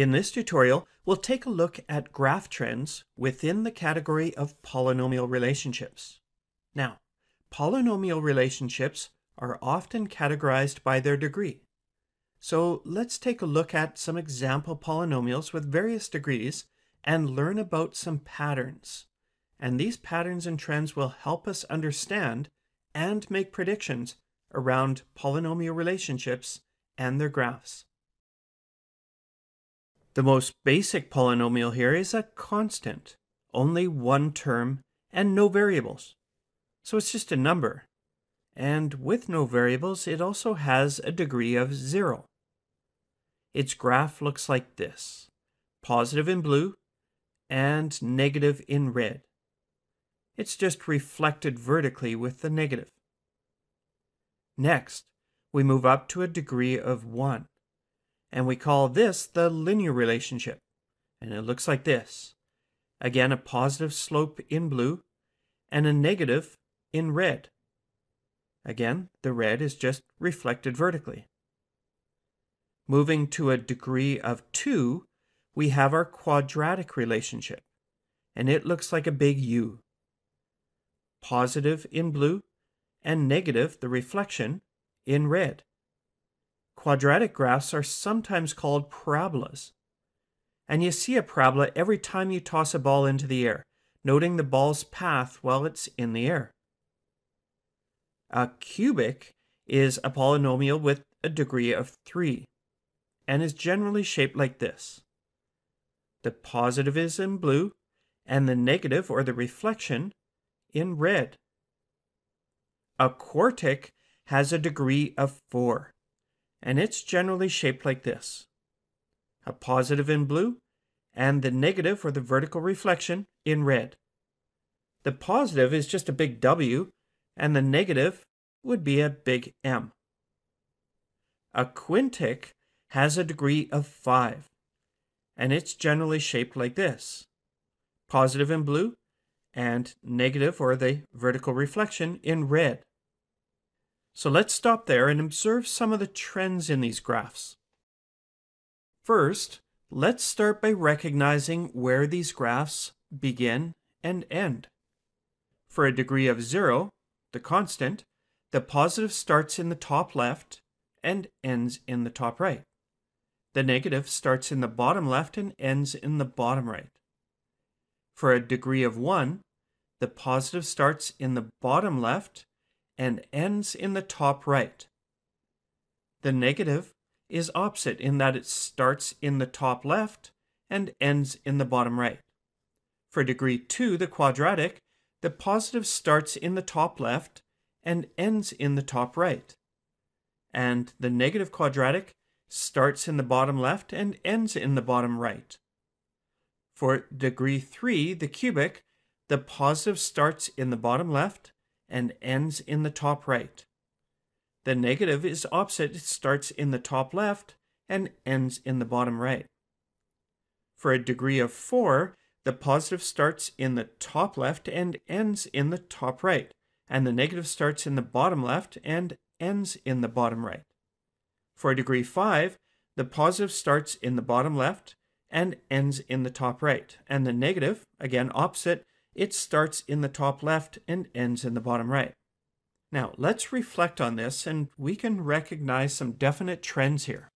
In this tutorial, we'll take a look at graph trends within the category of polynomial relationships. Now, polynomial relationships are often categorized by their degree. So let's take a look at some example polynomials with various degrees and learn about some patterns. And these patterns and trends will help us understand and make predictions around polynomial relationships and their graphs. The most basic polynomial here is a constant, only one term and no variables. So it's just a number. And with no variables, it also has a degree of zero. Its graph looks like this positive in blue and negative in red. It's just reflected vertically with the negative. Next, we move up to a degree of 1, and we call this the linear relationship, and it looks like this. Again, a positive slope in blue and a negative in red. Again, the red is just reflected vertically. Moving to a degree of 2, we have our quadratic relationship, and it looks like a big U. Positive in blue, and negative, the reflection, in red. Quadratic graphs are sometimes called parabolas. And you see a parabola every time you toss a ball into the air, noting the ball's path while it's in the air. A cubic is a polynomial with a degree of 3 and is generally shaped like this. The positive is in blue, and the negative or the reflection in red. A quartic has a degree of 4, and it's generally shaped like this. A positive in blue, and the negative or the vertical reflection in red. The positive is just a big W, and the negative would be a big M. A quintic has a degree of 5, and it's generally shaped like this positive in blue, and negative or the vertical reflection in red. So let's stop there and observe some of the trends in these graphs. First, let's start by recognizing where these graphs begin and end. For a degree of 0, the constant, the positive starts in the top left and ends in the top right. The negative starts in the bottom left and ends in the bottom right. For a degree of 1, the positive starts in the bottom left and ends in the top right. The negative is opposite in that it starts in the top left and ends in the bottom right. For degree 2, the quadratic, the positive starts in the top left and ends in the top right. And the negative quadratic starts in the bottom left and ends in the bottom right. For degree 3, the cubic, the positive starts in the bottom left and ends in the top right. The negative is opposite, it starts in the top left and ends in the bottom right. For a degree of 4, the positive starts in the top left and ends in the top right, and the negative starts in the bottom left and ends in the bottom right. For a degree 5, the positive starts in the bottom left and ends in the top right. And the negative, again opposite, it starts in the top left and ends in the bottom right. Now, let's reflect on this and we can recognize some definite trends here.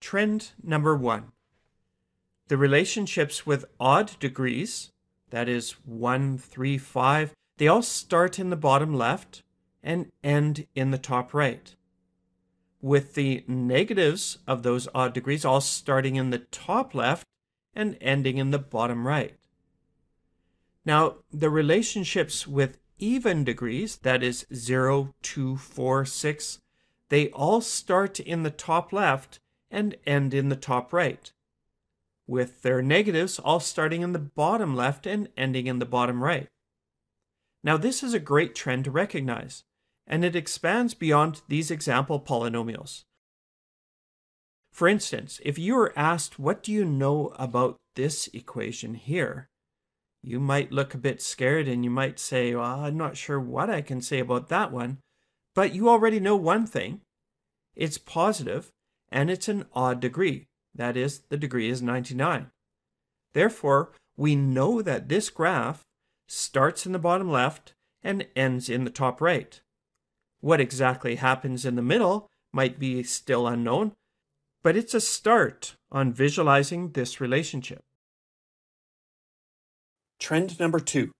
Trend number one. The relationships with odd degrees, that is 1, 3, 5, they all start in the bottom left and end in the top right with the negatives of those odd degrees all starting in the top left and ending in the bottom right. Now, the relationships with even degrees, that is 0, 2, 4, 6, they all start in the top left and end in the top right, with their negatives all starting in the bottom left and ending in the bottom right. Now, this is a great trend to recognize and it expands beyond these example polynomials. For instance, if you were asked, what do you know about this equation here? You might look a bit scared and you might say, well, I'm not sure what I can say about that one. But you already know one thing. It's positive and it's an odd degree. that is, the degree is 99. Therefore, we know that this graph starts in the bottom left and ends in the top right. What exactly happens in the middle might be still unknown, but it's a start on visualizing this relationship. Trend number two.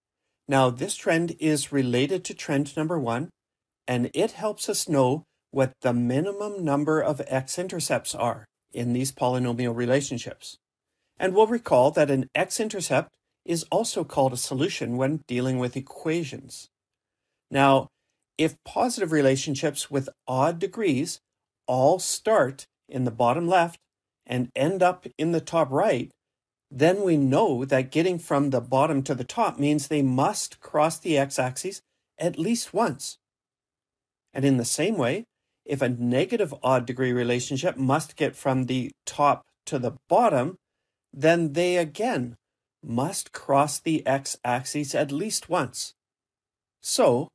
Now, this trend is related to trend number one, and it helps us know what the minimum number of x-intercepts are in these polynomial relationships. And we'll recall that an x-intercept is also called a solution when dealing with equations. Now, if positive relationships with odd degrees all start in the bottom left and end up in the top right, then we know that getting from the bottom to the top means they must cross the x-axis at least once. And in the same way, if a negative odd degree relationship must get from the top to the bottom, then they again must cross the x-axis at least once. So,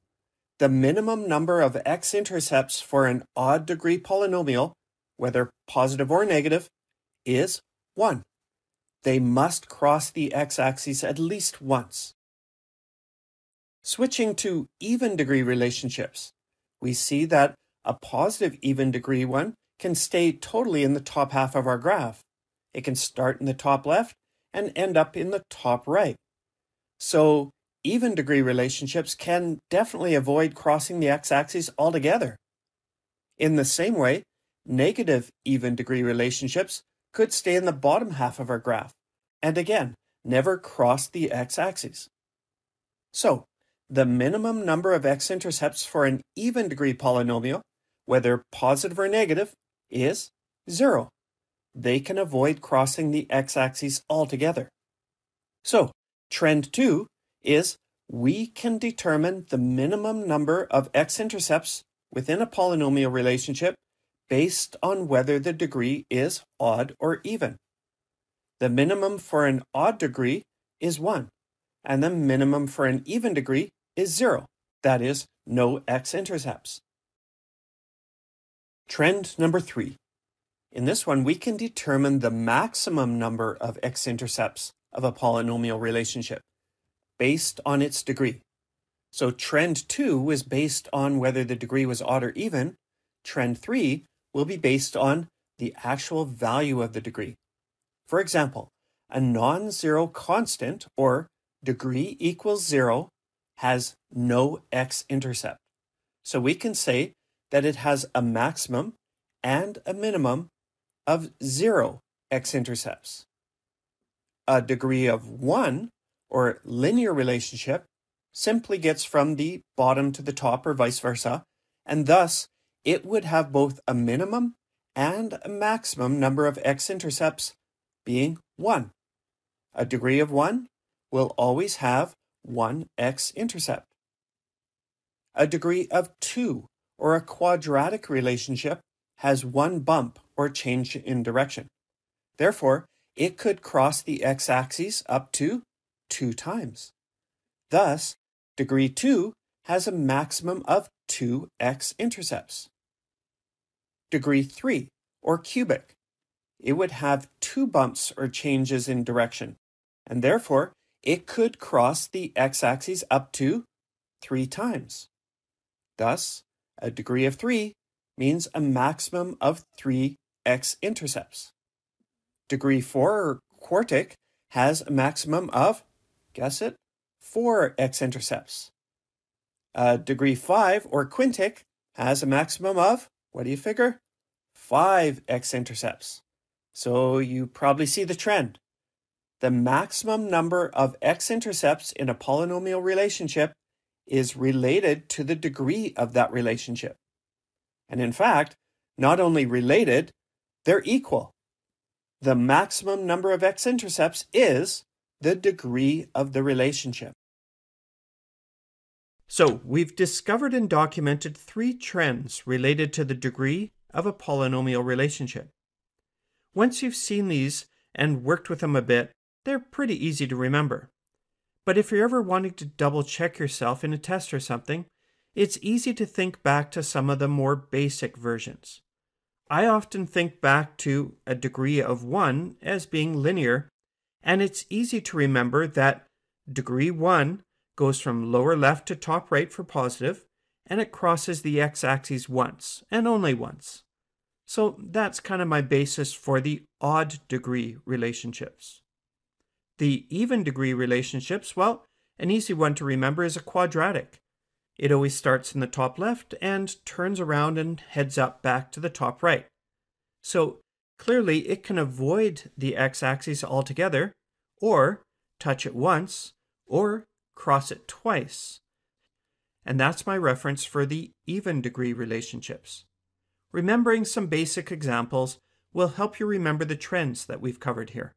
the minimum number of x-intercepts for an odd degree polynomial, whether positive or negative, is 1. They must cross the x-axis at least once. Switching to even degree relationships, we see that a positive even degree one can stay totally in the top half of our graph. It can start in the top left and end up in the top right. So even degree relationships can definitely avoid crossing the x-axis altogether. In the same way, negative even degree relationships could stay in the bottom half of our graph, and again, never cross the x-axis. So, the minimum number of x-intercepts for an even degree polynomial, whether positive or negative, is zero. They can avoid crossing the x-axis altogether. So, trend two is we can determine the minimum number of x-intercepts within a polynomial relationship based on whether the degree is odd or even. The minimum for an odd degree is 1, and the minimum for an even degree is 0, that is, no x-intercepts. Trend number 3. In this one, we can determine the maximum number of x-intercepts of a polynomial relationship based on its degree. So trend 2 was based on whether the degree was odd or even. Trend 3 will be based on the actual value of the degree. For example, a non-zero constant, or degree equals zero, has no x-intercept. So we can say that it has a maximum and a minimum of zero x-intercepts. A degree of one or linear relationship simply gets from the bottom to the top or vice versa, and thus it would have both a minimum and a maximum number of x-intercepts being 1. A degree of 1 will always have one x-intercept. A degree of 2 or a quadratic relationship has one bump or change in direction. Therefore, it could cross the x-axis up to two times. Thus, degree 2 has a maximum of two x-intercepts. Degree 3, or cubic, it would have two bumps or changes in direction, and therefore it could cross the x-axis up to three times. Thus, a degree of 3 means a maximum of three x-intercepts. Degree 4, or quartic, has a maximum of guess it, four x-intercepts. Uh, degree 5, or quintic, has a maximum of, what do you figure? 5 x-intercepts. So you probably see the trend. The maximum number of x-intercepts in a polynomial relationship is related to the degree of that relationship. And in fact, not only related, they're equal. The maximum number of x-intercepts is the degree of the relationship. So, we've discovered and documented three trends related to the degree of a polynomial relationship. Once you've seen these and worked with them a bit, they're pretty easy to remember. But if you're ever wanting to double check yourself in a test or something, it's easy to think back to some of the more basic versions. I often think back to a degree of 1 as being linear, and it's easy to remember that degree 1 goes from lower left to top right for positive, and it crosses the x-axis once, and only once. So that's kind of my basis for the odd degree relationships. The even degree relationships, well, an easy one to remember is a quadratic. It always starts in the top left and turns around and heads up back to the top right. So clearly it can avoid the x-axis altogether, or touch it once, or cross it twice. And that's my reference for the even degree relationships. Remembering some basic examples will help you remember the trends that we've covered here.